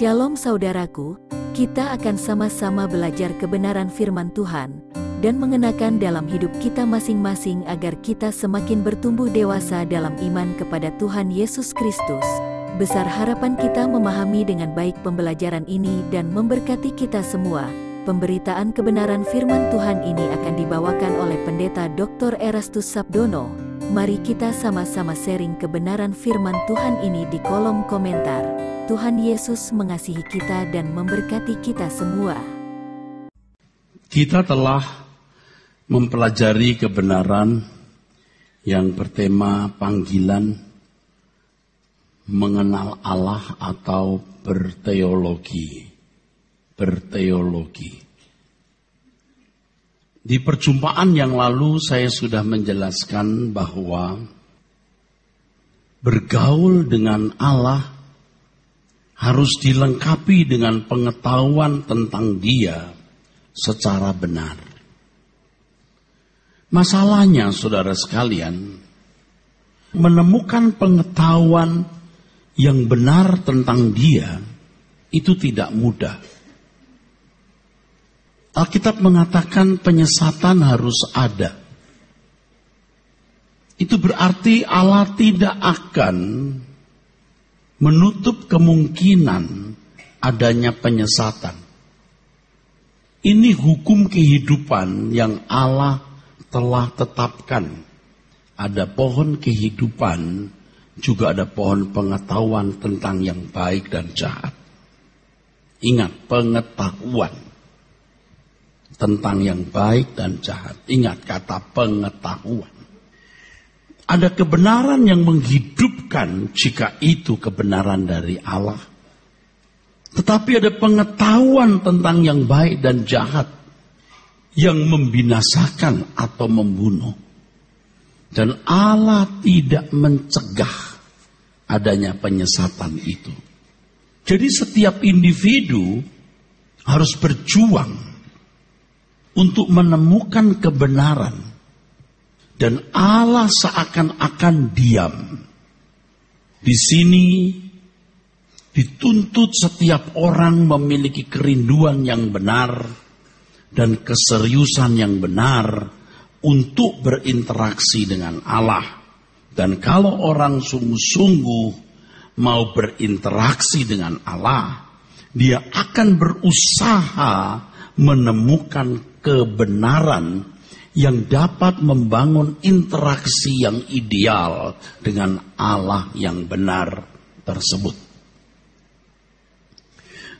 Shalom saudaraku, kita akan sama-sama belajar kebenaran firman Tuhan dan mengenakan dalam hidup kita masing-masing agar kita semakin bertumbuh dewasa dalam iman kepada Tuhan Yesus Kristus. Besar harapan kita memahami dengan baik pembelajaran ini dan memberkati kita semua. Pemberitaan kebenaran firman Tuhan ini akan dibawakan oleh Pendeta Dr. Erastus Sabdono. Mari kita sama-sama sharing kebenaran firman Tuhan ini di kolom komentar. Tuhan Yesus mengasihi kita dan memberkati kita semua. Kita telah mempelajari kebenaran yang bertema panggilan mengenal Allah atau berteologi. Berteologi. Di perjumpaan yang lalu saya sudah menjelaskan bahwa bergaul dengan Allah harus dilengkapi dengan pengetahuan tentang dia secara benar. Masalahnya, saudara sekalian, menemukan pengetahuan yang benar tentang dia itu tidak mudah. Alkitab mengatakan penyesatan harus ada. Itu berarti Allah tidak akan menutup kemungkinan adanya penyesatan. Ini hukum kehidupan yang Allah telah tetapkan. Ada pohon kehidupan, juga ada pohon pengetahuan tentang yang baik dan jahat. Ingat, pengetahuan tentang yang baik dan jahat. Ingat kata pengetahuan. Ada kebenaran yang menghidupkan jika itu kebenaran dari Allah. Tetapi ada pengetahuan tentang yang baik dan jahat yang membinasakan atau membunuh. Dan Allah tidak mencegah adanya penyesatan itu. Jadi setiap individu harus berjuang untuk menemukan kebenaran dan Allah seakan-akan diam. Di sini dituntut setiap orang memiliki kerinduan yang benar dan keseriusan yang benar untuk berinteraksi dengan Allah. Dan kalau orang sungguh-sungguh mau berinteraksi dengan Allah, dia akan berusaha menemukan kebenaran yang dapat membangun interaksi yang ideal dengan Allah yang benar tersebut.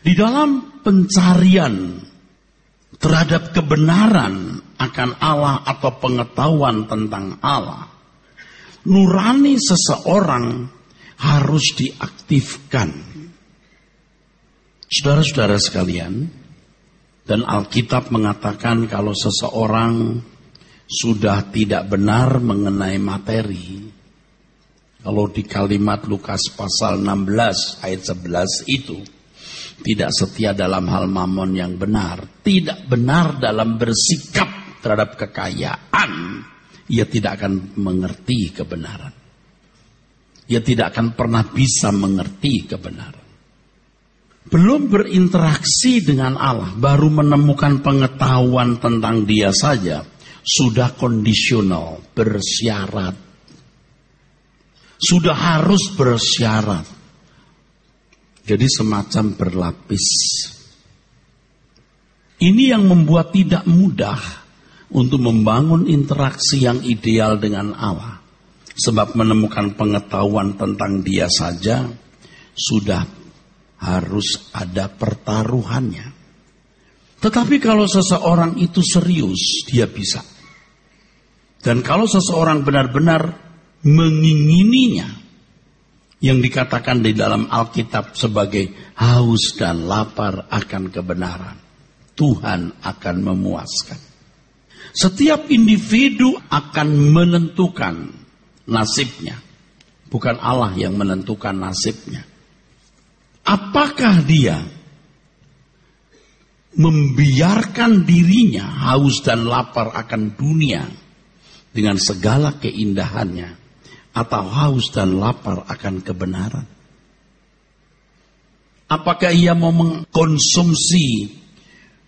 Di dalam pencarian terhadap kebenaran akan Allah atau pengetahuan tentang Allah, nurani seseorang harus diaktifkan. Saudara-saudara sekalian, dan Alkitab mengatakan kalau seseorang sudah tidak benar mengenai materi. Kalau di kalimat Lukas pasal 16 ayat 11 itu tidak setia dalam hal mamon yang benar, tidak benar dalam bersikap terhadap kekayaan, ia tidak akan mengerti kebenaran. Ia tidak akan pernah bisa mengerti kebenaran. Belum berinteraksi dengan Allah, baru menemukan pengetahuan tentang Dia saja, sudah kondisional, bersyarat. Sudah harus bersyarat. Jadi semacam berlapis. Ini yang membuat tidak mudah untuk membangun interaksi yang ideal dengan Allah. Sebab menemukan pengetahuan tentang dia saja sudah harus ada pertaruhannya. Tetapi kalau seseorang itu serius, dia bisa. Dan kalau seseorang benar-benar mengingininya, yang dikatakan di dalam Alkitab sebagai haus dan lapar akan kebenaran, Tuhan akan memuaskan. Setiap individu akan menentukan nasibnya, bukan Allah yang menentukan nasibnya. Apakah dia membiarkan dirinya haus dan lapar akan dunia dengan segala keindahannya atau haus dan lapar akan kebenaran. Apakah ia mau mengkonsumsi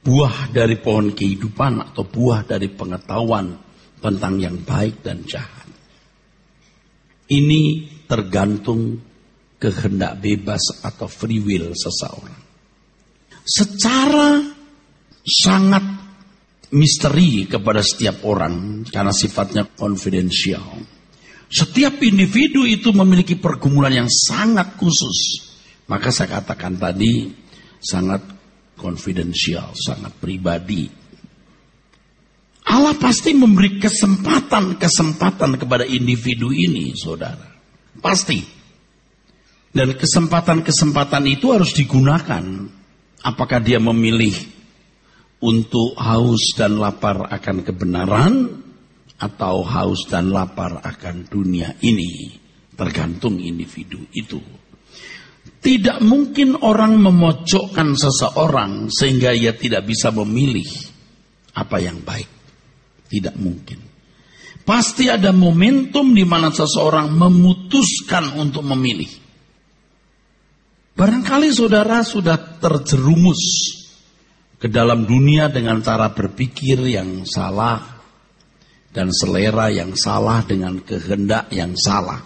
buah dari pohon kehidupan atau buah dari pengetahuan tentang yang baik dan jahat. Ini tergantung kehendak bebas atau free will seseorang. Secara sangat misteri kepada setiap orang karena sifatnya konfidensial. Setiap individu itu memiliki pergumulan yang sangat khusus. Maka saya katakan tadi sangat konfidensial, sangat pribadi. Allah pasti memberi kesempatan-kesempatan kepada individu ini, saudara. Pasti. Dan kesempatan-kesempatan itu harus digunakan. Apakah dia memilih untuk haus dan lapar akan kebenaran atau haus dan lapar akan dunia ini? Tergantung individu itu. Tidak mungkin orang memojokkan seseorang sehingga ia tidak bisa memilih apa yang baik. Tidak mungkin. Pasti ada momentum di mana seseorang memutuskan untuk memilih. Barangkali saudara sudah terjerumus ke dalam dunia dengan cara berpikir yang salah dan selera yang salah dengan kehendak yang salah.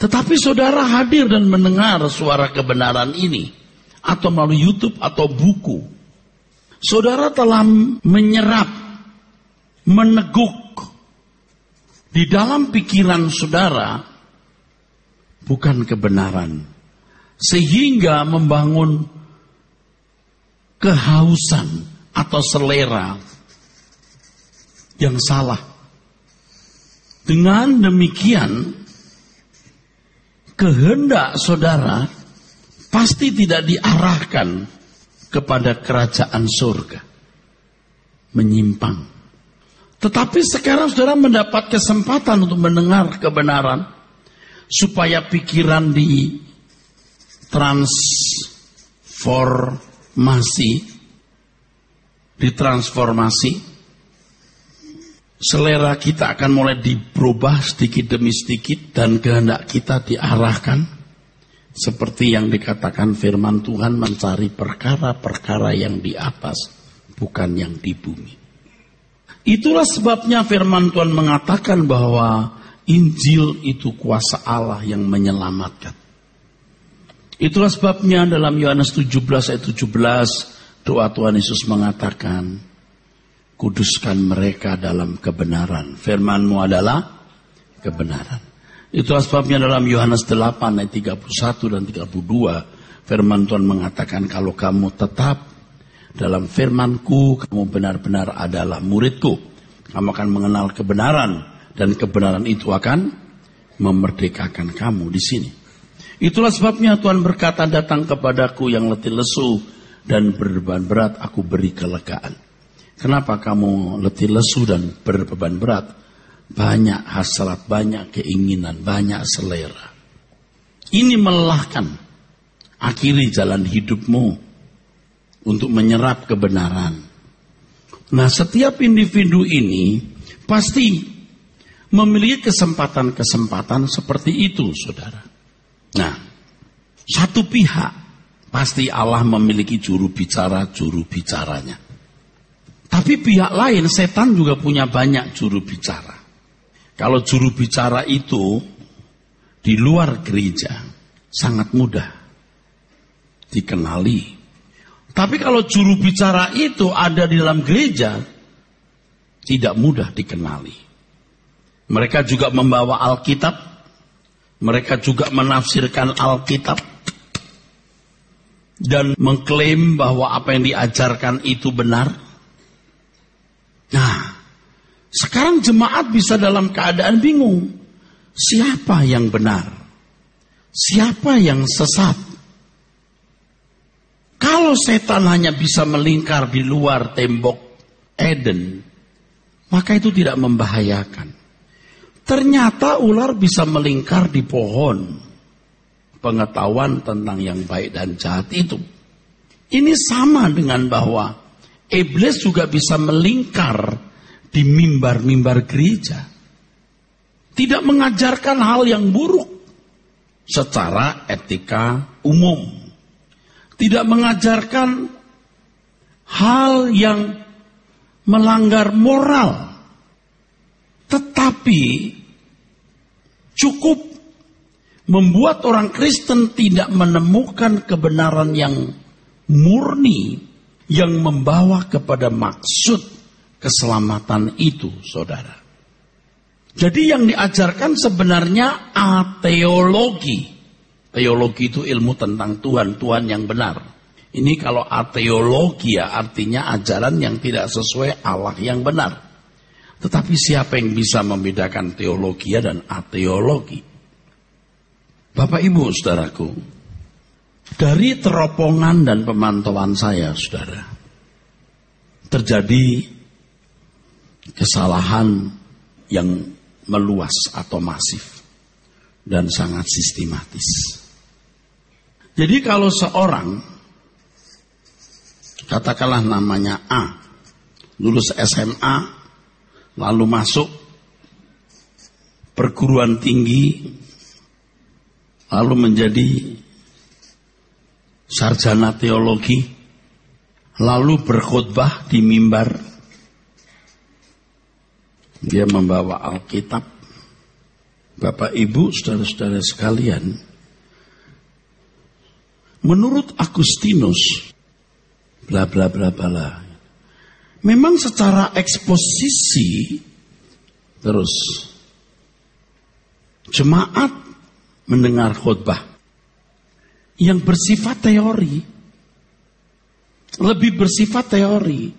Tetapi saudara hadir dan mendengar suara kebenaran ini. Atau melalui Youtube atau buku. Saudara telah menyerap, meneguk di dalam pikiran saudara bukan kebenaran. Sehingga membangun kehausan atau selera yang salah. Dengan demikian, kehendak saudara pasti tidak diarahkan kepada kerajaan surga. Menyimpang. Tetapi sekarang saudara mendapat kesempatan untuk mendengar kebenaran. Supaya pikiran di transformasi. Ditransformasi selera kita akan mulai diubah sedikit demi sedikit dan kehendak kita diarahkan seperti yang dikatakan firman Tuhan mencari perkara-perkara yang di atas bukan yang di bumi. Itulah sebabnya firman Tuhan mengatakan bahwa Injil itu kuasa Allah yang menyelamatkan. Itulah sebabnya dalam Yohanes 17 ayat 17 doa Tuhan Yesus mengatakan kuduskan mereka dalam kebenaran. Firmanmu adalah kebenaran. Itu sebabnya dalam Yohanes 8 ayat 31 dan 32 firman Tuhan mengatakan kalau kamu tetap dalam firmanku kamu benar-benar adalah muridku. Kamu akan mengenal kebenaran dan kebenaran itu akan memerdekakan kamu di sini. Itulah sebabnya Tuhan berkata datang kepadaku yang letih lesu dan berbeban berat aku beri kelegaan. Kenapa kamu letih lesu dan berbeban berat? Banyak hasrat, banyak keinginan, banyak selera. Ini melelahkan. Akhiri jalan hidupmu untuk menyerap kebenaran. Nah, setiap individu ini pasti memiliki kesempatan-kesempatan seperti itu, saudara. Nah, satu pihak pasti Allah memiliki juru bicara-juru bicaranya. Tapi pihak lain, setan juga punya banyak juru bicara. Kalau juru bicara itu di luar gereja, sangat mudah dikenali. Tapi kalau juru bicara itu ada di dalam gereja, tidak mudah dikenali. Mereka juga membawa Alkitab, mereka juga menafsirkan Alkitab, dan mengklaim bahwa apa yang diajarkan itu benar. Nah, sekarang jemaat bisa dalam keadaan bingung. Siapa yang benar? Siapa yang sesat? Kalau setan hanya bisa melingkar di luar tembok Eden, maka itu tidak membahayakan. Ternyata ular bisa melingkar di pohon. Pengetahuan tentang yang baik dan jahat itu. Ini sama dengan bahwa Iblis juga bisa melingkar di mimbar-mimbar gereja. Tidak mengajarkan hal yang buruk secara etika umum. tidak mengajarkan hal yang melanggar moral, tetapi cukup membuat orang Kristen tidak menemukan kebenaran yang murni yang membawa kepada maksud keselamatan itu, saudara. Jadi yang diajarkan sebenarnya ateologi. Teologi itu ilmu tentang Tuhan, Tuhan yang benar. Ini kalau ateologi ya artinya ajaran yang tidak sesuai Allah yang benar. Tetapi siapa yang bisa membedakan teologi dan ateologi? Bapak Ibu saudaraku, dari teropongan dan pemantauan saya saudara, terjadi kesalahan yang meluas atau masif dan sangat sistematis. Jadi kalau seorang katakanlah namanya A, lulus SMA, lalu masuk perguruan tinggi, lalu menjadi sarjana teologi, lalu berkhutbah di mimbar, dia membawa Alkitab. Bapak Ibu, saudara-saudara sekalian, Menurut Agustinus, bla bla bla bla. Memang secara eksposisi terus jemaat mendengar khutbah yang bersifat teori lebih bersifat teori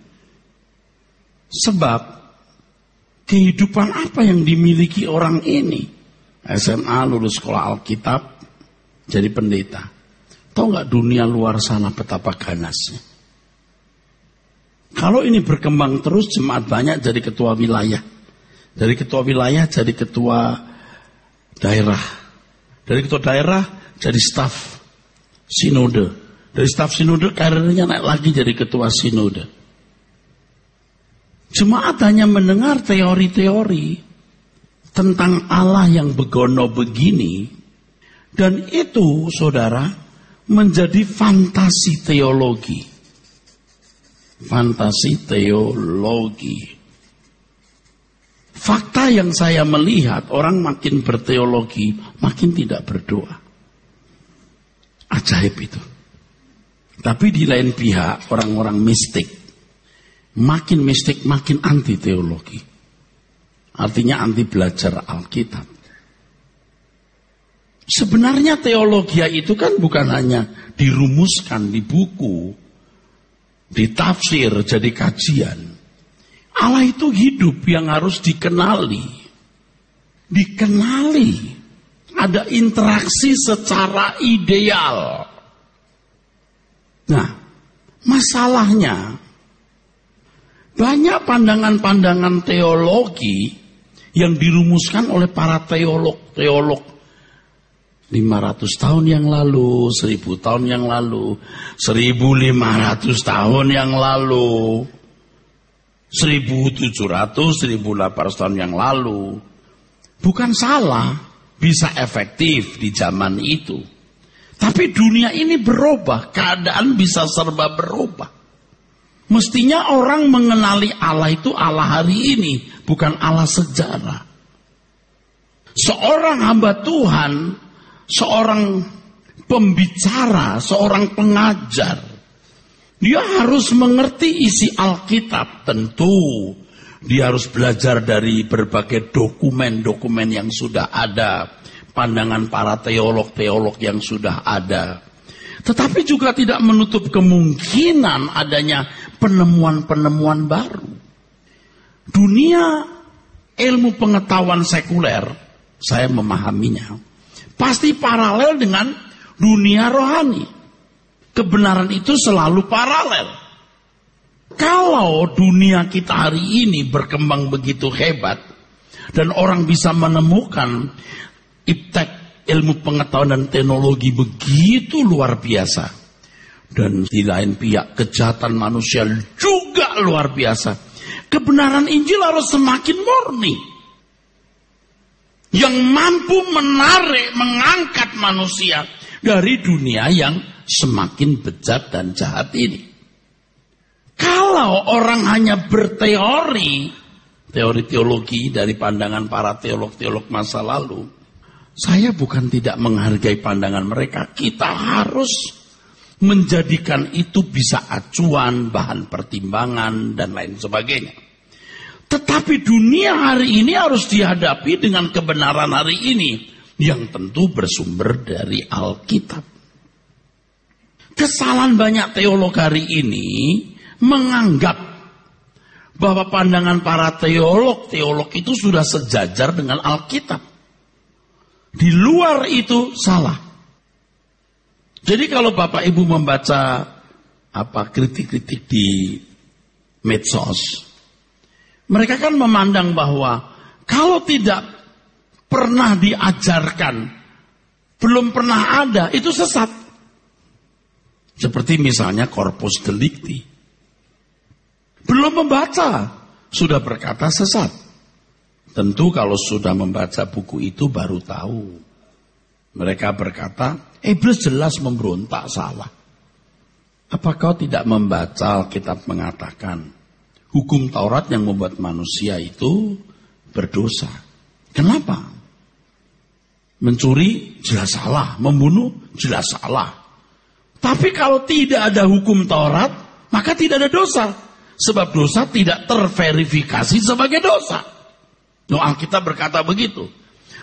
sebab kehidupan apa yang dimiliki orang ini SMA lulus sekolah Alkitab jadi pendeta Tahu nggak dunia luar sana betapa ganasnya? Kalau ini berkembang terus, jemaat banyak jadi ketua wilayah. Dari ketua wilayah jadi ketua daerah. Dari ketua daerah jadi staf sinode. Dari staf sinode karirnya naik lagi jadi ketua sinode. Jemaat hanya mendengar teori-teori tentang Allah yang begono begini. Dan itu, saudara, menjadi fantasi teologi. Fantasi teologi. Fakta yang saya melihat orang makin berteologi, makin tidak berdoa. Ajaib itu. Tapi di lain pihak orang-orang mistik, makin mistik makin anti teologi. Artinya anti belajar Alkitab. Sebenarnya teologi itu kan bukan hanya dirumuskan di buku, ditafsir jadi kajian. Allah itu hidup yang harus dikenali. Dikenali. Ada interaksi secara ideal. Nah, masalahnya banyak pandangan-pandangan teologi yang dirumuskan oleh para teolog-teolog 500 tahun yang lalu, 1000 tahun yang lalu, 1500 tahun yang lalu, 1700, 1800 tahun yang lalu. Bukan salah, bisa efektif di zaman itu. Tapi dunia ini berubah, keadaan bisa serba berubah. Mestinya orang mengenali Allah itu Allah hari ini, bukan Allah sejarah. Seorang hamba Tuhan seorang pembicara, seorang pengajar, dia harus mengerti isi Alkitab tentu. Dia harus belajar dari berbagai dokumen-dokumen yang sudah ada, pandangan para teolog-teolog yang sudah ada. Tetapi juga tidak menutup kemungkinan adanya penemuan-penemuan baru. Dunia ilmu pengetahuan sekuler, saya memahaminya, pasti paralel dengan dunia rohani. Kebenaran itu selalu paralel. Kalau dunia kita hari ini berkembang begitu hebat dan orang bisa menemukan iptek ilmu pengetahuan dan teknologi begitu luar biasa dan di lain pihak kejahatan manusia juga luar biasa. Kebenaran Injil harus semakin murni yang mampu menarik, mengangkat manusia dari dunia yang semakin bejat dan jahat ini. Kalau orang hanya berteori, teori teologi dari pandangan para teolog-teolog masa lalu, saya bukan tidak menghargai pandangan mereka. Kita harus menjadikan itu bisa acuan, bahan pertimbangan, dan lain sebagainya. Tetapi dunia hari ini harus dihadapi dengan kebenaran hari ini yang tentu bersumber dari Alkitab. Kesalahan banyak teolog hari ini menganggap bahwa pandangan para teolog-teolog itu sudah sejajar dengan Alkitab. Di luar itu salah. Jadi kalau Bapak Ibu membaca apa kritik-kritik di medsos, mereka kan memandang bahwa kalau tidak pernah diajarkan, belum pernah ada, itu sesat. Seperti misalnya korpus delikti. Belum membaca, sudah berkata sesat. Tentu kalau sudah membaca buku itu baru tahu. Mereka berkata, iblis jelas memberontak salah. Apa kau tidak membaca Alkitab mengatakan, hukum Taurat yang membuat manusia itu berdosa. Kenapa? Mencuri jelas salah, membunuh jelas salah. Tapi kalau tidak ada hukum Taurat, maka tidak ada dosa. Sebab dosa tidak terverifikasi sebagai dosa. No, Alkitab berkata begitu.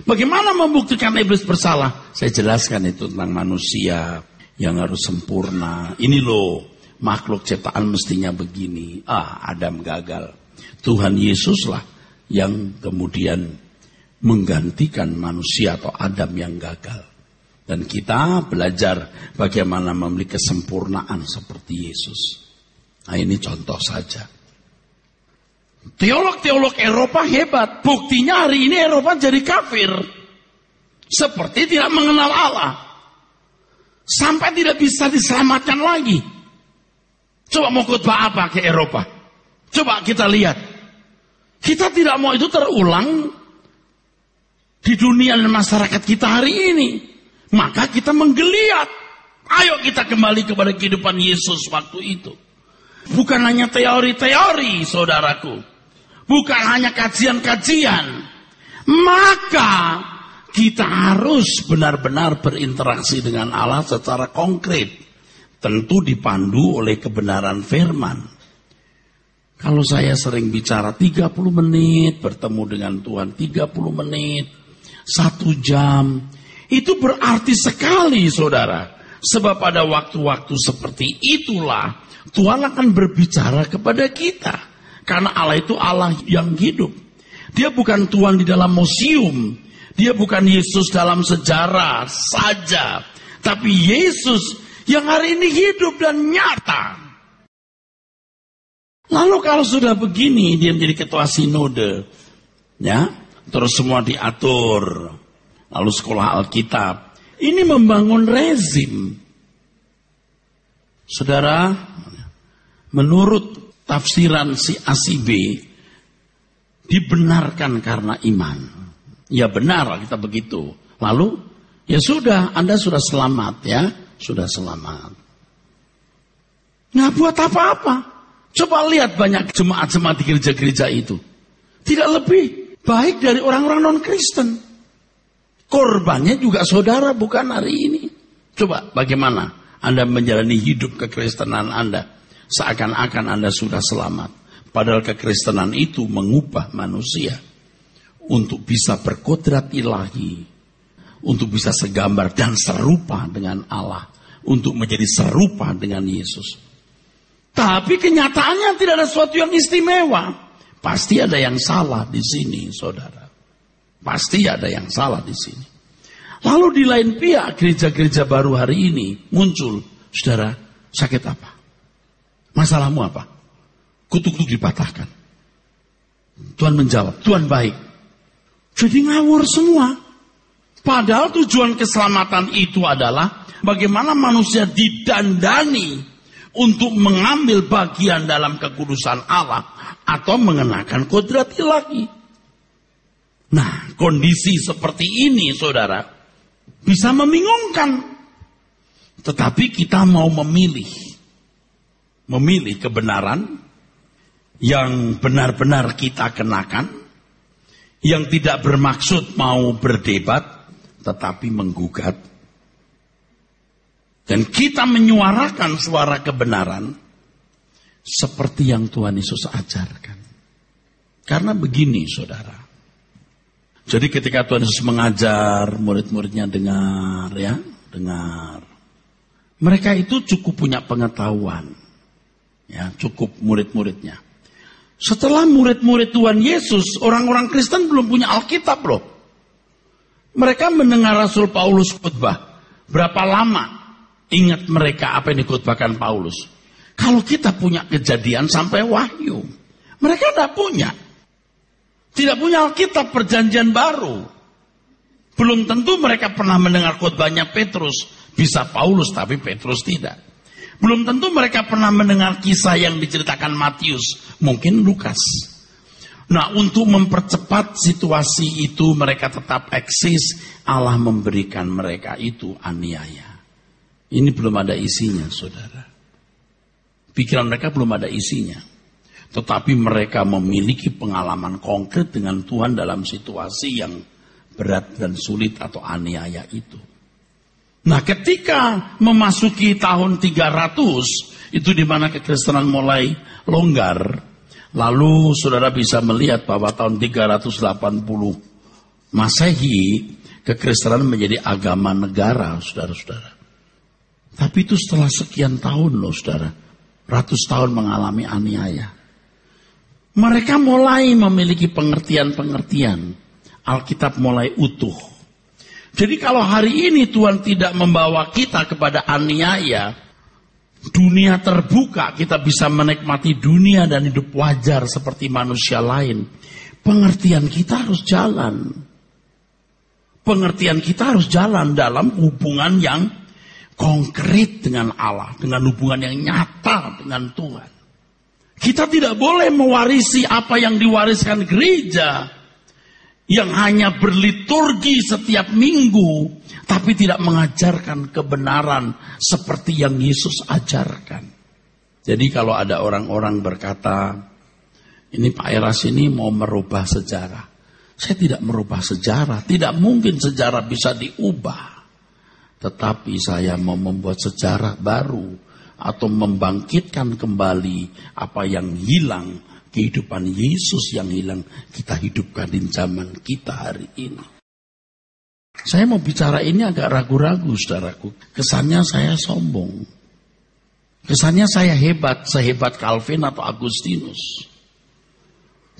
Bagaimana membuktikan iblis bersalah? Saya jelaskan itu tentang manusia yang harus sempurna. Ini loh, makhluk ciptaan mestinya begini. Ah, Adam gagal. Tuhan Yesuslah yang kemudian menggantikan manusia atau Adam yang gagal. Dan kita belajar bagaimana memiliki kesempurnaan seperti Yesus. Nah ini contoh saja. Teolog-teolog Eropa hebat. Buktinya hari ini Eropa jadi kafir. Seperti tidak mengenal Allah. Sampai tidak bisa diselamatkan lagi. Coba mau khotbah apa ke Eropa? Coba kita lihat. Kita tidak mau itu terulang di dunia dan masyarakat kita hari ini. Maka kita menggeliat. Ayo kita kembali kepada kehidupan Yesus waktu itu. Bukan hanya teori-teori, saudaraku. Bukan hanya kajian-kajian. Maka kita harus benar-benar berinteraksi dengan Allah secara konkret tentu dipandu oleh kebenaran firman. Kalau saya sering bicara 30 menit bertemu dengan Tuhan, 30 menit, satu jam, itu berarti sekali saudara. Sebab pada waktu-waktu seperti itulah Tuhan akan berbicara kepada kita. Karena Allah itu Allah yang hidup. Dia bukan Tuhan di dalam museum. Dia bukan Yesus dalam sejarah saja. Tapi Yesus yang hari ini hidup dan nyata. Lalu kalau sudah begini dia menjadi ketua sinode, ya, terus semua diatur, lalu sekolah Alkitab, ini membangun rezim. Saudara, menurut tafsiran si A si B, dibenarkan karena iman. Ya benar kita begitu. Lalu, ya sudah, Anda sudah selamat ya sudah selamat. Nggak buat apa-apa. Coba lihat banyak jemaat-jemaat di gereja-gereja itu. Tidak lebih baik dari orang-orang non-Kristen. Korbannya juga saudara bukan hari ini. Coba bagaimana Anda menjalani hidup kekristenan Anda. Seakan-akan Anda sudah selamat. Padahal kekristenan itu mengubah manusia. Untuk bisa berkodrat ilahi untuk bisa segambar dan serupa dengan Allah, untuk menjadi serupa dengan Yesus. Tapi kenyataannya tidak ada sesuatu yang istimewa. Pasti ada yang salah di sini, saudara. Pasti ada yang salah di sini. Lalu di lain pihak gereja-gereja baru hari ini muncul, saudara, sakit apa? Masalahmu apa? Kutuk-kutuk dipatahkan. Tuhan menjawab, Tuhan baik. Jadi ngawur semua. Padahal tujuan keselamatan itu adalah bagaimana manusia didandani untuk mengambil bagian dalam kekudusan Allah atau mengenakan kodrat ilahi. Nah, kondisi seperti ini, saudara, bisa membingungkan. Tetapi kita mau memilih. Memilih kebenaran yang benar-benar kita kenakan. Yang tidak bermaksud mau berdebat, tetapi menggugat. Dan kita menyuarakan suara kebenaran seperti yang Tuhan Yesus ajarkan. Karena begini saudara. Jadi ketika Tuhan Yesus mengajar, murid-muridnya dengar ya, dengar. Mereka itu cukup punya pengetahuan. Ya, cukup murid-muridnya. Setelah murid-murid Tuhan Yesus, orang-orang Kristen belum punya Alkitab loh. Mereka mendengar Rasul Paulus khotbah. Berapa lama ingat mereka apa yang dikhotbahkan Paulus? Kalau kita punya kejadian sampai wahyu. Mereka tidak punya. Tidak punya Alkitab perjanjian baru. Belum tentu mereka pernah mendengar khotbahnya Petrus. Bisa Paulus tapi Petrus tidak. Belum tentu mereka pernah mendengar kisah yang diceritakan Matius. Mungkin Lukas. Nah untuk mempercepat situasi itu mereka tetap eksis. Allah memberikan mereka itu aniaya. Ini belum ada isinya saudara. Pikiran mereka belum ada isinya. Tetapi mereka memiliki pengalaman konkret dengan Tuhan dalam situasi yang berat dan sulit atau aniaya itu. Nah ketika memasuki tahun 300, itu di mana kekristenan mulai longgar. Lalu saudara bisa melihat bahwa tahun 380 Masehi, kekristenan menjadi agama negara, saudara-saudara. Tapi itu setelah sekian tahun loh, saudara. Ratus tahun mengalami aniaya. Mereka mulai memiliki pengertian-pengertian. Alkitab mulai utuh. Jadi kalau hari ini Tuhan tidak membawa kita kepada aniaya, dunia terbuka, kita bisa menikmati dunia dan hidup wajar seperti manusia lain. Pengertian kita harus jalan. Pengertian kita harus jalan dalam hubungan yang konkret dengan Allah, dengan hubungan yang nyata dengan Tuhan. Kita tidak boleh mewarisi apa yang diwariskan gereja yang hanya berliturgi setiap minggu tapi tidak mengajarkan kebenaran seperti yang Yesus ajarkan. Jadi kalau ada orang-orang berkata, ini Pak Eras ini mau merubah sejarah. Saya tidak merubah sejarah, tidak mungkin sejarah bisa diubah. Tetapi saya mau membuat sejarah baru atau membangkitkan kembali apa yang hilang, kehidupan Yesus yang hilang, kita hidupkan di zaman kita hari ini. Saya mau bicara ini agak ragu-ragu, saudaraku. Kesannya saya sombong. Kesannya saya hebat, sehebat Calvin atau Agustinus.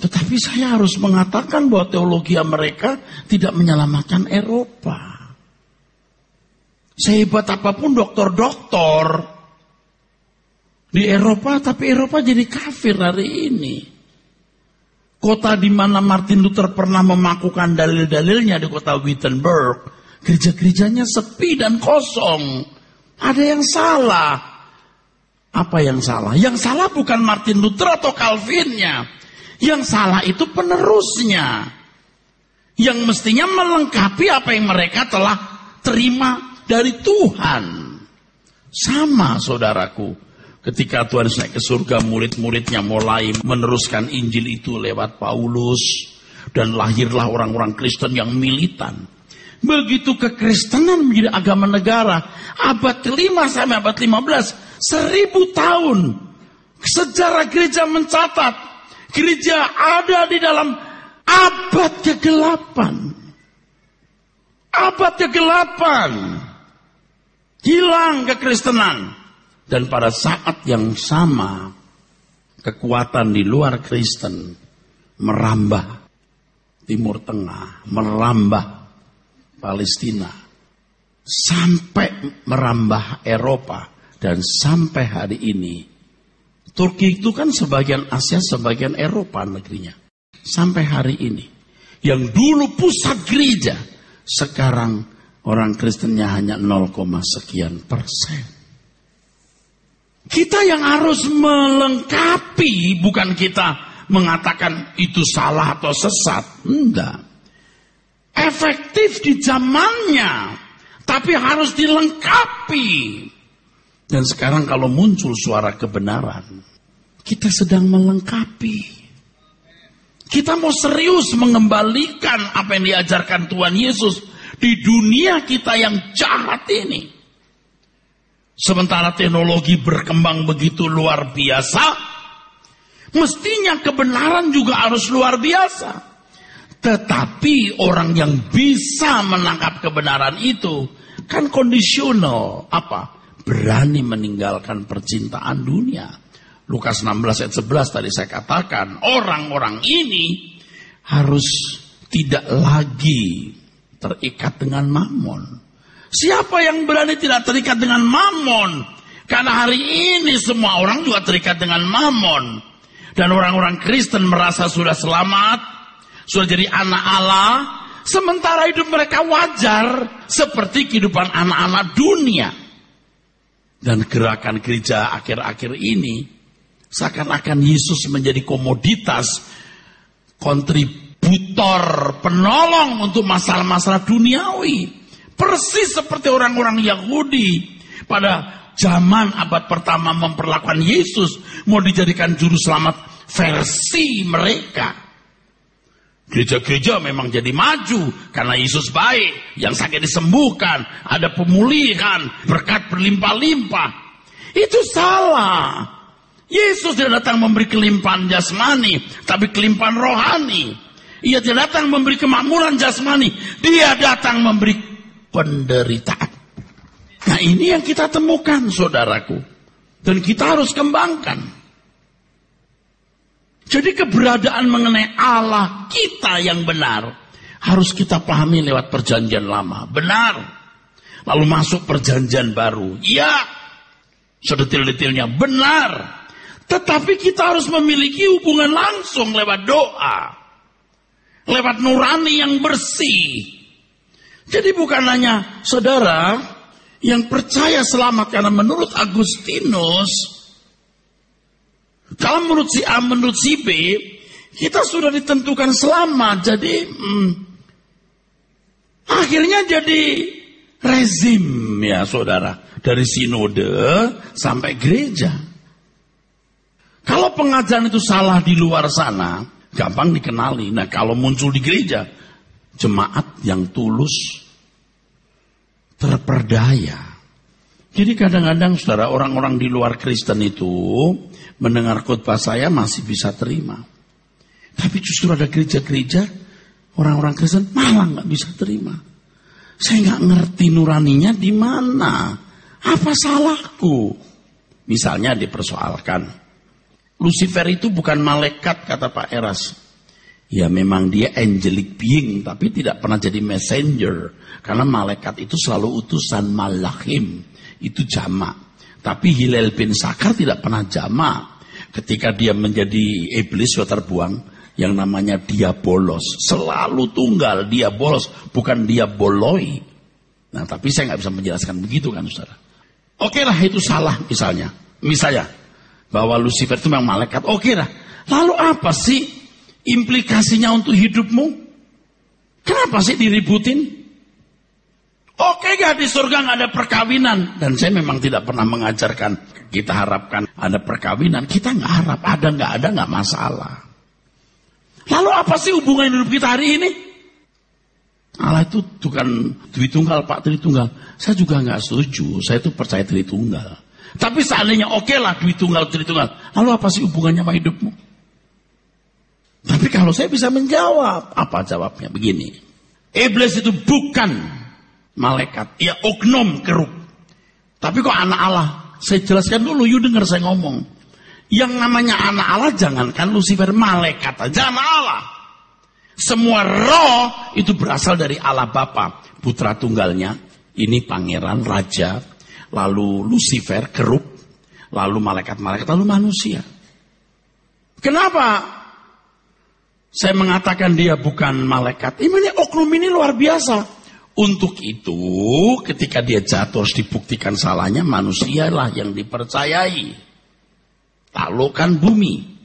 Tetapi saya harus mengatakan bahwa teologi mereka tidak menyelamatkan Eropa. Sehebat apa pun dokter-dokter, di Eropa, tapi Eropa jadi kafir hari ini. Kota di mana Martin Luther pernah memakukan dalil-dalilnya di kota Wittenberg, gereja-gerejanya sepi dan kosong. Ada yang salah. Apa yang salah? Yang salah bukan Martin Luther atau Calvinnya. Yang salah itu penerusnya. Yang mestinya melengkapi apa yang mereka telah terima dari Tuhan. Sama saudaraku. Ketika Tuhan naik ke surga, murid-muridnya mulai meneruskan Injil itu lewat Paulus. Dan lahirlah orang-orang Kristen yang militan. Begitu kekristenan menjadi agama negara. Abad kelima sampai abad lima belas. Seribu tahun. Sejarah gereja mencatat. Gereja ada di dalam abad kegelapan. Abad kegelapan. Hilang kekristenan. Dan pada saat yang sama, kekuatan di luar Kristen merambah Timur Tengah, merambah Palestina, sampai merambah Eropa, dan sampai hari ini. Turki itu kan sebagian Asia, sebagian Eropa negerinya. Sampai hari ini. Yang dulu pusat gereja, sekarang orang Kristennya hanya 0, sekian persen. Kita yang harus melengkapi, bukan kita mengatakan itu salah atau sesat. Enggak. Efektif di zamannya. Tapi harus dilengkapi. Dan sekarang kalau muncul suara kebenaran, kita sedang melengkapi. Kita mau serius mengembalikan apa yang diajarkan Tuhan Yesus di dunia kita yang jahat ini. Sementara teknologi berkembang begitu luar biasa, mestinya kebenaran juga harus luar biasa. Tetapi orang yang bisa menangkap kebenaran itu kan kondisional apa? Berani meninggalkan percintaan dunia. Lukas 16 ayat 11 tadi saya katakan, orang-orang ini harus tidak lagi terikat dengan mamon. Siapa yang berani tidak terikat dengan mamon? Karena hari ini semua orang juga terikat dengan mamon. Dan orang-orang Kristen merasa sudah selamat, sudah jadi anak Allah, sementara hidup mereka wajar seperti kehidupan anak-anak dunia. Dan gerakan gereja akhir-akhir ini Seakan-akan Yesus menjadi komoditas, kontributor, penolong untuk masalah-masalah duniawi. Persis seperti orang-orang Yahudi pada zaman abad pertama memperlakukan Yesus mau dijadikan juru selamat versi mereka. Gereja-gereja memang jadi maju karena Yesus baik, yang sakit disembuhkan, ada pemulihan, berkat berlimpah-limpah. Itu salah. Yesus tidak datang memberi kelimpahan jasmani, tapi kelimpahan rohani. Ia tidak datang memberi kemakmuran jasmani, dia datang memberi penderitaan. Nah ini yang kita temukan saudaraku. Dan kita harus kembangkan. Jadi keberadaan mengenai Allah kita yang benar harus kita pahami lewat perjanjian lama. Benar. Lalu masuk perjanjian baru. Ya. Sedetil-detilnya benar. Tetapi kita harus memiliki hubungan langsung lewat doa. Lewat nurani yang bersih. Jadi bukan hanya saudara yang percaya selamat karena menurut Agustinus, kalau menurut si A, menurut si B, kita sudah ditentukan selamat. Jadi hmm, akhirnya jadi rezim ya saudara. Dari sinode sampai gereja. Kalau pengajaran itu salah di luar sana, gampang dikenali. Nah, kalau muncul di gereja, jemaat yang tulus, terperdaya. Jadi kadang-kadang saudara orang-orang di luar Kristen itu mendengar khotbah saya masih bisa terima. Tapi justru ada gereja-gereja orang-orang Kristen malah nggak bisa terima. Saya nggak ngerti nuraninya di mana. Apa salahku? Misalnya dipersoalkan Lucifer itu bukan malaikat kata Pak Eras. Ya memang dia angelic being tapi tidak pernah jadi messenger. Karena malaikat itu selalu utusan malachim. Itu jamak. Tapi Hilal bin Sakar tidak pernah jamak. Ketika dia menjadi iblis sudah terbuang. Yang namanya diabolos. Selalu tunggal diabolos. Bukan diaboloi. Nah tapi saya nggak bisa menjelaskan begitu kan saudara. Oke lah itu salah misalnya. Misalnya bahwa Lucifer itu memang malaikat. Oke lah. Lalu apa sih implikasinya untuk hidupmu? Kenapa sih diributin? Oke gak di surga gak ada perkawinan. Dan saya memang tidak pernah mengajarkan. Kita harapkan ada perkawinan. Kita nggak harap. Ada nggak ada nggak masalah. Lalu apa sih hubungan hidup kita hari ini? Allah itu bukan Tritunggal Pak Tritunggal. Saya juga nggak setuju. Saya itu percaya Tritunggal. Tapi seandainya oke okay lah duit tunggal, duit tunggal. Lalu apa sih hubungannya sama hidupmu? Tapi kalau saya bisa menjawab, apa jawabnya? Begini. Iblis itu bukan malaikat. Ya oknum keruk. Tapi kok anak Allah? Saya jelaskan dulu, you dengar saya ngomong. Yang namanya anak Allah jangankan Lucifer malaikat aja anak Allah. Semua roh itu berasal dari Allah Bapa, putra tunggalnya. Ini pangeran, raja, lalu Lucifer, keruk, lalu malaikat-malaikat, lalu manusia. Kenapa saya mengatakan dia bukan malaikat? Ini oknum ini luar biasa. Untuk itu, ketika dia jatuh harus dibuktikan salahnya, manusialah yang dipercayai. Taklukkan bumi.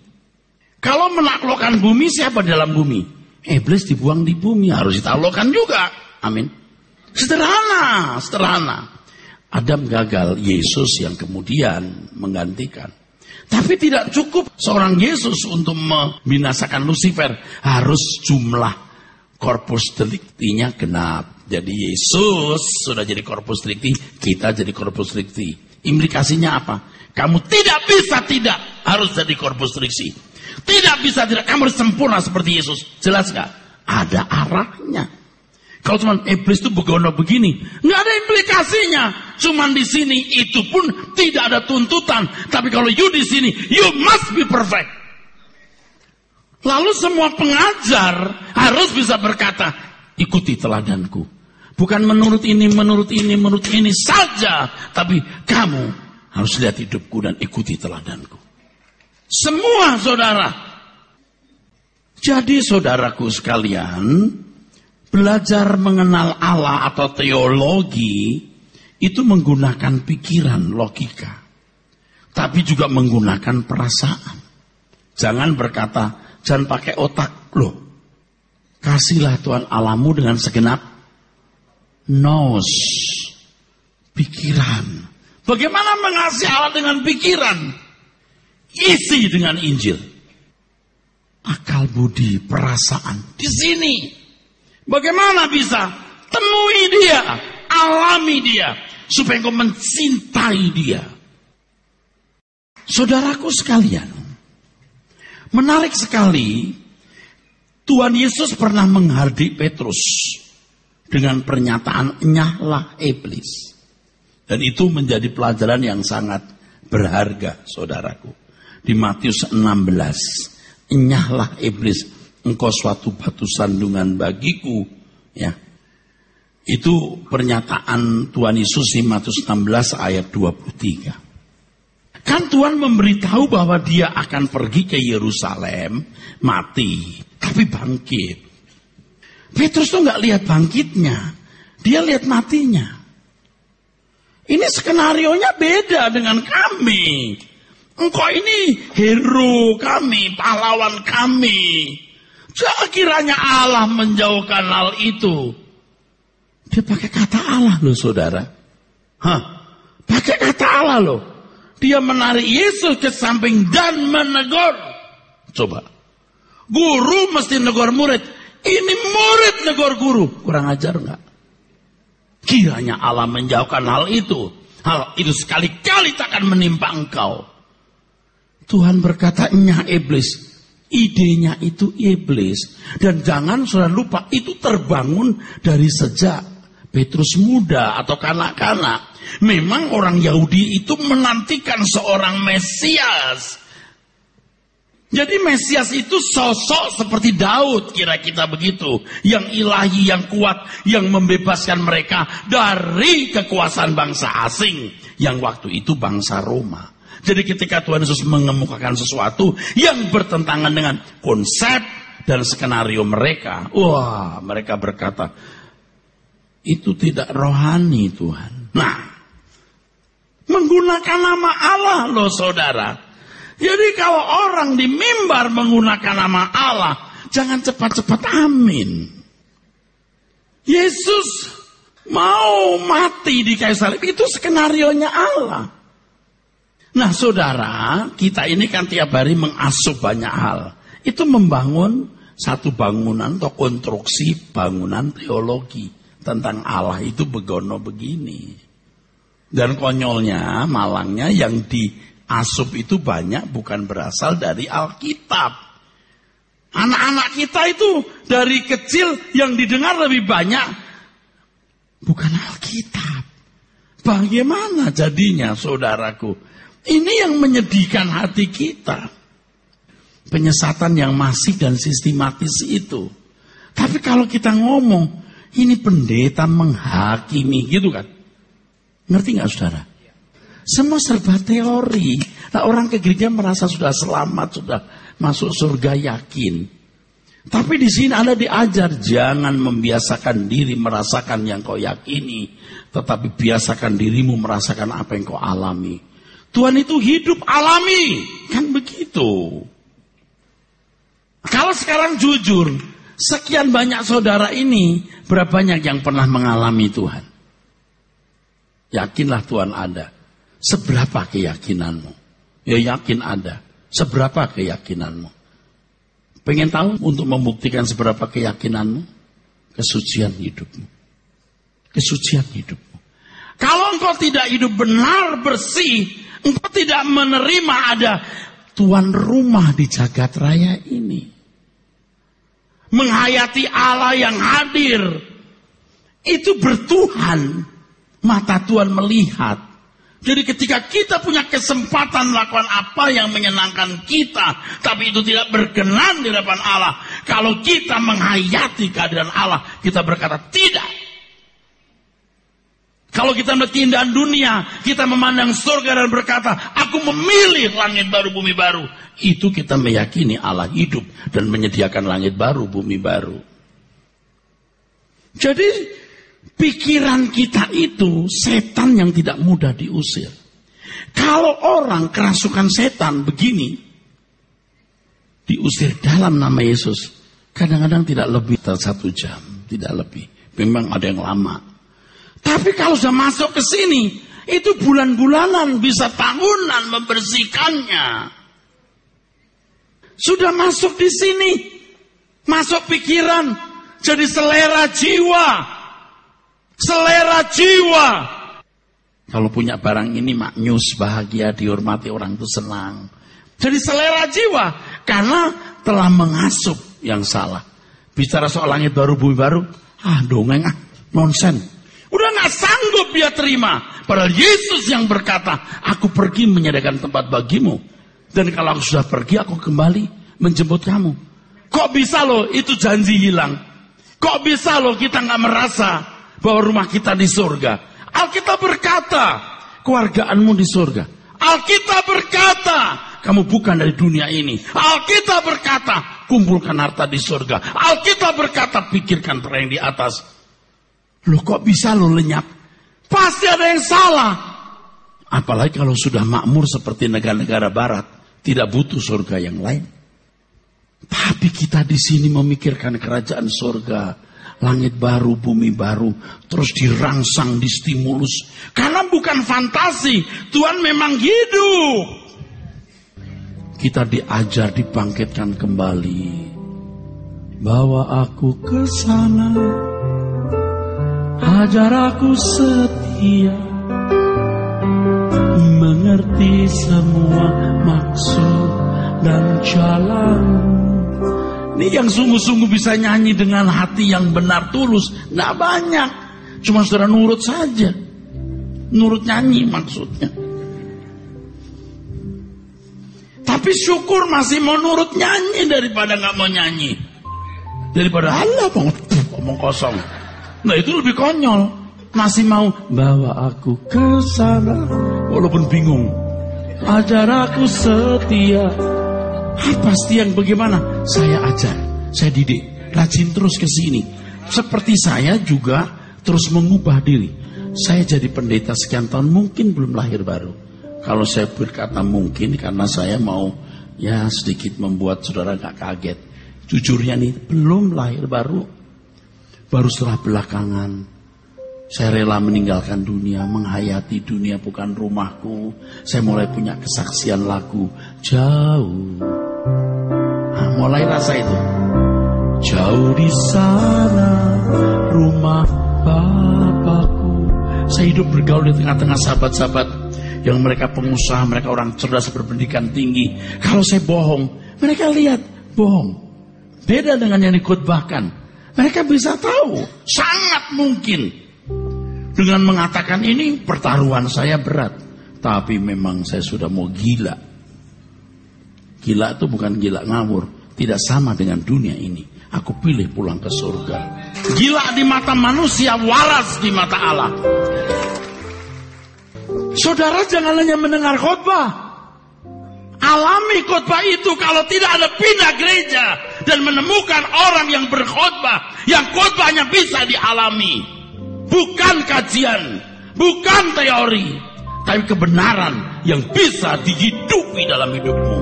Kalau menaklukkan bumi, siapa dalam bumi? Iblis dibuang di bumi, harus ditaklukkan juga. Amin. Sederhana, sederhana. Adam gagal, Yesus yang kemudian menggantikan. Tapi tidak cukup seorang Yesus untuk membinasakan Lucifer. Harus jumlah korpus deliktinya genap. Jadi Yesus sudah jadi korpus delikti, kita jadi korpus delikti. Implikasinya apa? Kamu tidak bisa tidak harus jadi korpus delikti. Tidak bisa tidak, kamu harus sempurna seperti Yesus. Jelas gak? Ada arahnya. Kalau cuma iblis itu begono begini, nggak ada implikasinya. Cuman di sini itu pun tidak ada tuntutan. Tapi kalau you di sini, you must be perfect. Lalu semua pengajar harus bisa berkata, ikuti teladanku. Bukan menurut ini, menurut ini, menurut ini saja. Tapi kamu harus lihat hidupku dan ikuti teladanku. Semua saudara. Jadi saudaraku sekalian, belajar mengenal Allah atau teologi itu menggunakan pikiran, logika. Tapi juga menggunakan perasaan. Jangan berkata, jangan pakai otak. Loh, kasihlah Tuhan alamu dengan segenap nos, pikiran. Bagaimana mengasihi Allah dengan pikiran? Isi dengan Injil. Akal budi, perasaan. Di sini Bagaimana bisa? Temui dia, alami dia, supaya engkau mencintai dia. Saudaraku sekalian, menarik sekali, Tuhan Yesus pernah menghardik Petrus dengan pernyataan nyahlah iblis. Dan itu menjadi pelajaran yang sangat berharga, saudaraku. Di Matius 16, nyahlah iblis engkau suatu batu sandungan bagiku ya. Itu pernyataan Tuhan Yesus di Matius 16 ayat 23 kan Tuhan memberitahu bahwa dia akan pergi ke Yerusalem mati tapi bangkit. Petrus tuh nggak lihat bangkitnya dia lihat matinya. Ini skenario nya beda dengan kami. Engkau ini hero kami, pahlawan kami. Jangan kiranya Allah menjauhkan hal itu. Dia pakai kata Allah loh saudara. Hah? Pakai kata Allah loh. Dia menarik Yesus ke samping dan menegur. Coba. Guru mesti negur murid. Ini murid negur guru. Kurang ajar nggak? Kiranya Allah menjauhkan hal itu. Hal itu sekali-kali takkan menimpa engkau. Tuhan berkata, nya iblis, Idenya itu iblis. Dan jangan sudah lupa, itu terbangun dari sejak Petrus muda atau kanak-kanak. Memang orang Yahudi itu menantikan seorang Mesias. Jadi Mesias itu sosok seperti Daud kira kita begitu. Yang ilahi, yang kuat, yang membebaskan mereka dari kekuasaan bangsa asing. Yang waktu itu bangsa Roma. Jadi ketika Tuhan Yesus mengemukakan sesuatu yang bertentangan dengan konsep dan skenario mereka, wah mereka berkata, itu tidak rohani Tuhan. Nah, menggunakan nama Allah loh saudara. Jadi kalau orang di mimbar menggunakan nama Allah, jangan cepat-cepat amin. Yesus mau mati di kayu salib itu skenario nya Allah. Nah saudara, kita ini kan tiap hari mengasuh banyak hal. Itu membangun satu bangunan atau konstruksi bangunan teologi tentang Allah itu begono begini. Dan konyolnya, malangnya yang diasup itu banyak bukan berasal dari Alkitab. Anak-anak kita itu dari kecil yang didengar lebih banyak bukan Alkitab. Bagaimana jadinya saudaraku? Ini yang menyedihkan hati kita. Penyesatan yang masif dan sistematis itu. Tapi kalau kita ngomong, ini pendeta menghakimi gitu kan. Ngerti nggak saudara? Semua serba teori. Nah orang ke gereja merasa sudah selamat, sudah masuk surga yakin. Tapi di sini Anda diajar jangan membiasakan diri merasakan yang kau yakini, tetapi biasakan dirimu merasakan apa yang kau alami. Tuhan itu hidup alami. Kan begitu. Kalau sekarang jujur, sekian banyak saudara ini, berapa banyak yang pernah mengalami Tuhan? Yakinlah Tuhan ada. Seberapa keyakinanmu? Ya yakin ada. Seberapa keyakinanmu? Pengen tahu untuk membuktikan seberapa keyakinanmu? Kesucian hidupmu. Kesucian hidupmu. Kalau engkau tidak hidup benar, bersih, engkau tidak menerima ada tuan rumah di jagat raya ini. Menghayati Allah yang hadir. Itu bertuhan. Mata Tuhan melihat. Jadi ketika kita punya kesempatan melakukan apa yang menyenangkan kita, tapi itu tidak berkenan di depan Allah. Kalau kita menghayati kehadiran Allah, kita berkata tidak. Kalau kita melihat keindahan dunia, kita memandang surga dan berkata, aku memilih langit baru, bumi baru. Itu kita meyakini Allah hidup dan menyediakan langit baru, bumi baru. Jadi Pikiran kita itu setan yang tidak mudah diusir. Kalau orang kerasukan setan begini, diusir dalam nama Yesus, kadang-kadang tidak lebih dari satu jam, tidak lebih. Memang ada yang lama. Tapi kalau sudah masuk ke sini, itu bulan-bulanan, bisa tahunan membersihkannya. Sudah masuk di sini, masuk pikiran, jadi selera jiwa, Selera jiwa. Kalau punya barang ini maknyus, bahagia, dihormati orang itu senang. Jadi selera jiwa. Karena telah mengasup yang salah. Bicara soal langit baru, bumi baru. Ah dongeng ah, nonsen. Udah gak sanggup dia terima. Padahal Yesus yang berkata, aku pergi menyediakan tempat bagimu. Dan kalau aku sudah pergi, aku kembali menjemput kamu. Kok bisa loh itu janji hilang? Kok bisa loh kita gak merasa bahwa rumah kita di surga. Alkitab berkata, keluargaanmu di surga. Alkitab berkata, kamu bukan dari dunia ini. Alkitab berkata, kumpulkan harta di surga. Alkitab berkata, pikirkan perang di atas. Loh kok bisa lo lenyap? Pasti ada yang salah. Apalagi kalau sudah makmur seperti negara-negara barat. Tidak butuh surga yang lain. Tapi kita di sini memikirkan kerajaan surga langit baru, bumi baru, terus dirangsang, distimulus. Karena bukan fantasi, Tuhan memang hidup. Kita diajar dibangkitkan kembali. Bawa aku ke sana, ajar aku setia, mengerti semua maksud dan jalan ini yang sungguh-sungguh bisa nyanyi dengan hati yang benar tulus. Nggak banyak. Cuma saudara nurut saja. Nurut nyanyi maksudnya. Tapi syukur masih mau nurut nyanyi daripada nggak mau nyanyi. Daripada Allah ngomong kosong. Nah itu lebih konyol. Masih mau bawa aku ke sana. Walaupun bingung. Ajar aku setia pasti yang bagaimana? Saya ajar, saya didik, rajin terus ke sini. Seperti saya juga terus mengubah diri. Saya jadi pendeta sekian tahun mungkin belum lahir baru. Kalau saya berkata mungkin karena saya mau ya sedikit membuat saudara gak kaget. Jujurnya nih belum lahir baru. Baru setelah belakangan saya rela meninggalkan dunia, menghayati dunia bukan rumahku. Saya mulai punya kesaksian lagu jauh. Nah, mulai rasa itu. Jauh di sana rumah Bapakku. Saya hidup bergaul di tengah-tengah sahabat-sahabat yang mereka pengusaha, mereka orang cerdas berpendidikan tinggi. Kalau saya bohong, mereka lihat bohong. Beda dengan yang dikutbahkan. Mereka bisa tahu, sangat mungkin dengan mengatakan ini pertaruhan saya berat. Tapi memang saya sudah mau gila. Gila itu bukan gila ngawur. Tidak sama dengan dunia ini. Aku pilih pulang ke surga. Gila di mata manusia, waras di mata Allah. Saudara jangan hanya mendengar khotbah. Alami khotbah itu kalau tidak ada pindah gereja dan menemukan orang yang berkhotbah yang khotbahnya bisa dialami. Bukan kajian, bukan teori, tapi kebenaran yang bisa dihidupi dalam hidupmu.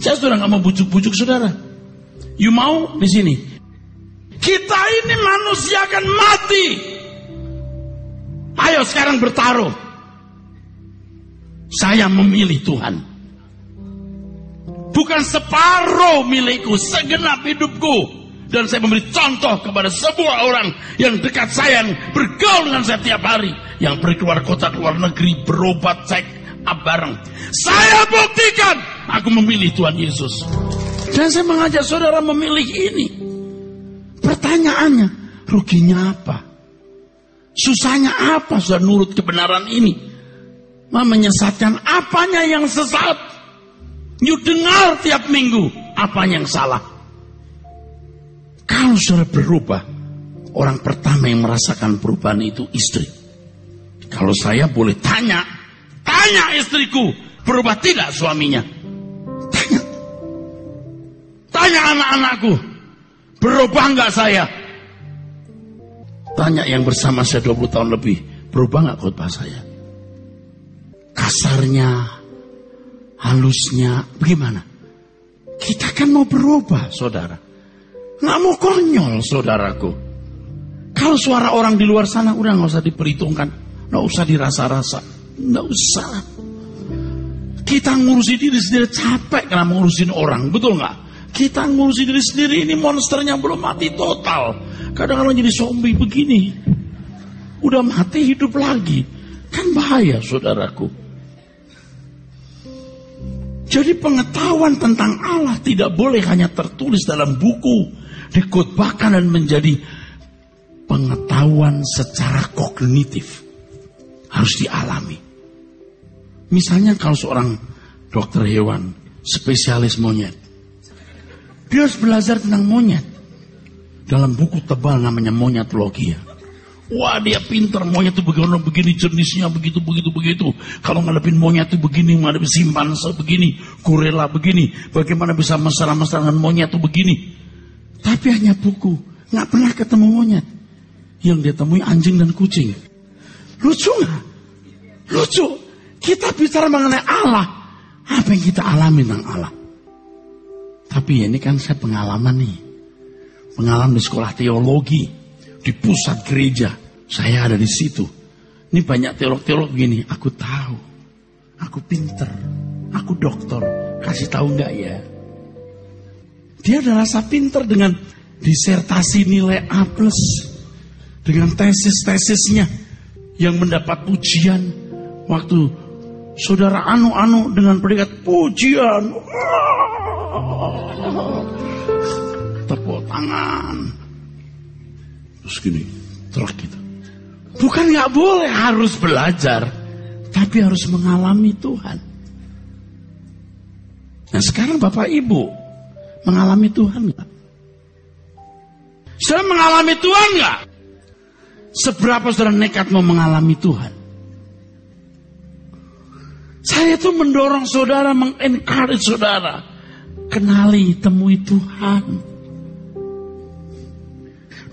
Saya sudah nggak mau bujuk-bujuk saudara. You mau di sini? Kita ini manusia akan mati. Ayo sekarang bertaruh. Saya memilih Tuhan. Bukan separuh milikku, segenap hidupku. Dan saya memberi contoh kepada sebuah orang yang dekat saya, yang bergaul dengan saya tiap hari. Yang pergi keluar kota, keluar negeri, berobat, cek bareng. Saya buktikan, aku memilih Tuhan Yesus. Dan saya mengajak saudara memilih ini. Pertanyaannya, ruginya apa? Susahnya apa sudah nurut kebenaran ini? Menyesatkan apanya yang sesat? You dengar tiap minggu apa yang salah? Kalau sudah berubah, orang pertama yang merasakan perubahan itu istri. Kalau saya boleh tanya, tanya istriku, berubah tidak suaminya? Tanya. Tanya anak-anakku, berubah enggak saya? Tanya yang bersama saya 20 tahun lebih, berubah enggak khotbah saya? Kasarnya, halusnya, bagaimana? Kita kan mau berubah, saudara. Nggak mau konyol, saudaraku. Kalau suara orang di luar sana udah nggak usah diperhitungkan, nggak usah dirasa-rasa, nggak usah. Kita ngurusi diri sendiri capek karena ngurusin orang, betul nggak? Kita ngurusi diri sendiri ini monsternya belum mati total. Kadang-kadang jadi zombie begini. Udah mati hidup lagi. Kan bahaya saudaraku. Jadi pengetahuan tentang Allah tidak boleh hanya tertulis dalam buku dikutbahkan dan menjadi pengetahuan secara kognitif. Harus dialami. Misalnya kalau seorang dokter hewan, spesialis monyet. Dia harus belajar tentang monyet. Dalam buku tebal namanya monyetologi ya. Wah dia pinter monyet itu begini, begini jenisnya begitu begitu begitu. Kalau ngadepin monyet itu begini, ngadepin simpanse begini, gorila begini. Bagaimana bisa masalah-masalah monyet itu begini. Tapi hanya buku. Nggak pernah ketemu monyet. Yang dia temui anjing dan kucing. Lucu nggak? Lucu. Kita bicara mengenai Allah. Apa yang kita alami tentang Allah? Tapi ini kan saya pengalaman nih. Pengalaman di sekolah teologi. Di pusat gereja. Saya ada di situ. Ini banyak teolog-teolog gini. Aku tahu. Aku pinter. Aku dokter. Kasih tahu nggak ya? Dia ada rasa pinter dengan disertasi nilai A+. Dengan tesis-tesisnya yang mendapat pujian. Waktu saudara anu-anu dengan predikat pujian. Tepuk tangan. Terus gini, terus gitu. Bukan nggak boleh harus belajar, tapi harus mengalami Tuhan. Nah sekarang Bapak Ibu, Mengalami Tuhan nggak? Saudara mengalami Tuhan nggak? Seberapa saudara nekat mau mengalami Tuhan? Saya tuh mendorong saudara, mengencourage saudara. Kenali, temui Tuhan.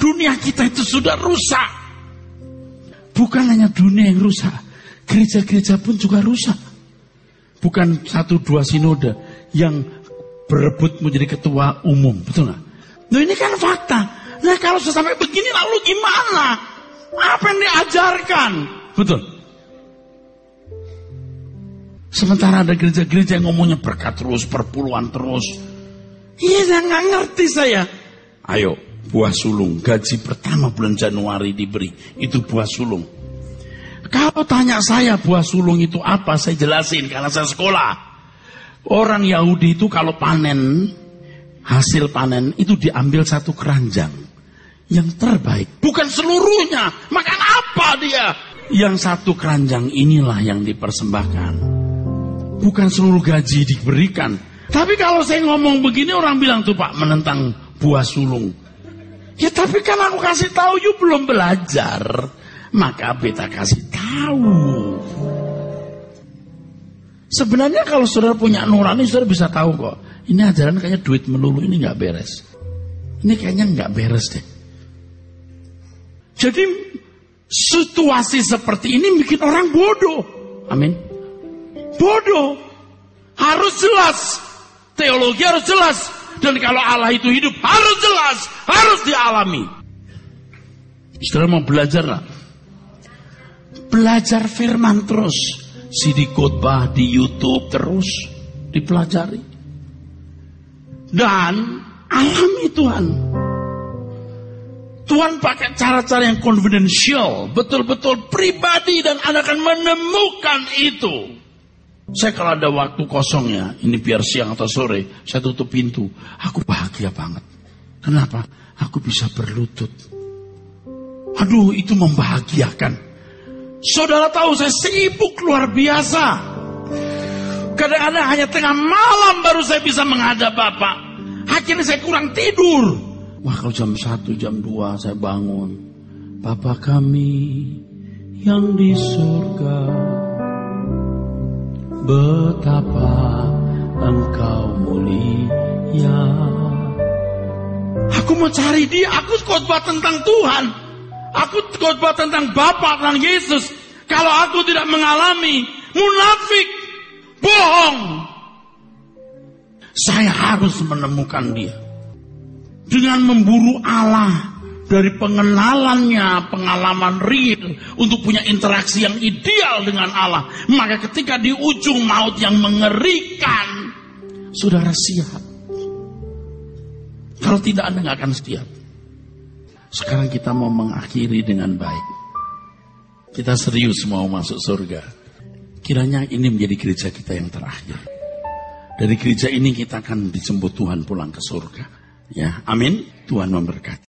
Dunia kita itu sudah rusak. Bukan hanya dunia yang rusak. Gereja-gereja pun juga rusak. Bukan satu dua sinode yang berebut menjadi ketua umum, betul nggak? Nah ini kan fakta. Nah kalau sudah sampai begini lalu gimana? Apa yang diajarkan? Betul. Sementara ada gereja-gereja yang ngomongnya berkat terus, perpuluhan terus. Iya, nggak ngerti saya. Ayo, buah sulung. Gaji pertama bulan Januari diberi. Itu buah sulung. Kalau tanya saya buah sulung itu apa, saya jelasin karena saya sekolah. Orang Yahudi itu kalau panen, hasil panen itu diambil satu keranjang. Yang terbaik. Bukan seluruhnya. Makan apa dia? Yang satu keranjang inilah yang dipersembahkan. Bukan seluruh gaji diberikan. Tapi kalau saya ngomong begini orang bilang tuh Pak menentang buah sulung. Ya tapi kan aku kasih tahu you belum belajar. Maka beta kasih tahu. Sebenarnya kalau saudara punya nurani, saudara bisa tahu kok. Ini ajaran kayaknya duit melulu ini nggak beres. Ini kayaknya nggak beres deh. Jadi situasi seperti ini bikin orang bodoh. Amin. Bodoh. Harus jelas. Teologi harus jelas. Dan kalau Allah itu hidup harus jelas, harus dialami. Saudara mau belajar nggak? Belajar firman terus. CD khotbah di YouTube terus dipelajari. Dan alami Tuhan. Tuhan pakai cara-cara yang confidential, betul-betul pribadi dan Anda akan menemukan itu. Saya kalau ada waktu kosongnya, ini biar siang atau sore, saya tutup pintu. Aku bahagia banget. Kenapa? Aku bisa berlutut. Aduh, itu membahagiakan. Saudara tahu saya sibuk luar biasa. Kadang-kadang hanya tengah malam baru saya bisa menghadap Bapak. Akhirnya saya kurang tidur. Wah kalau jam 1, jam 2 saya bangun. Bapa kami yang di surga. Betapa engkau mulia. Aku mau cari dia, aku khotbah tentang Tuhan. Aku khotbah tentang Bapa dan Yesus. Kalau aku tidak mengalami munafik, bohong. Saya harus menemukan dia dengan memburu Allah dari pengenalannya, pengalaman real untuk punya interaksi yang ideal dengan Allah. Maka ketika di ujung maut yang mengerikan, saudara siap. Kalau tidak Anda nggak akan siap. Sekarang kita mau mengakhiri dengan baik. Kita serius mau masuk surga. Kiranya ini menjadi gereja kita yang terakhir. Dari gereja ini kita akan dijemput Tuhan pulang ke surga. Ya, amin. Tuhan memberkati.